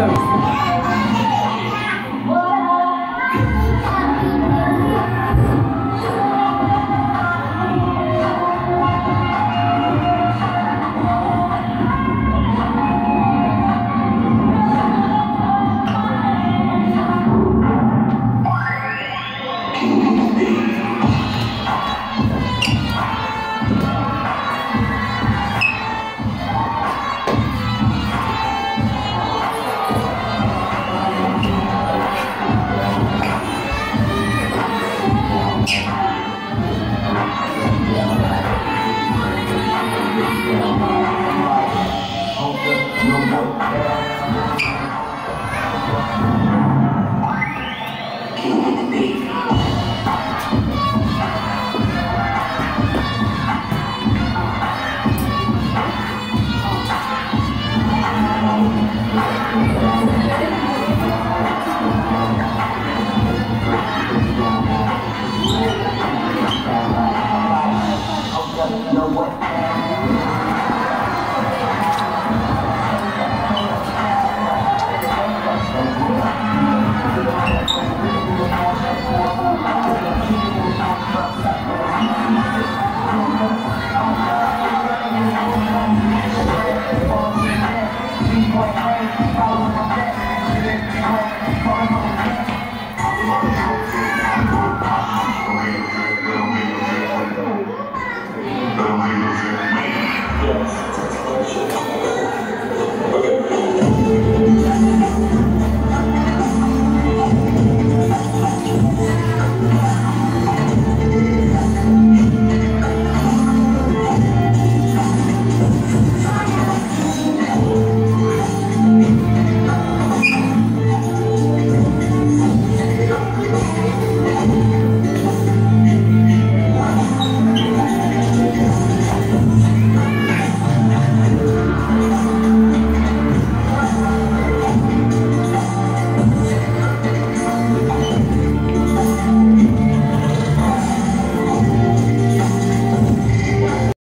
awesome. Bye.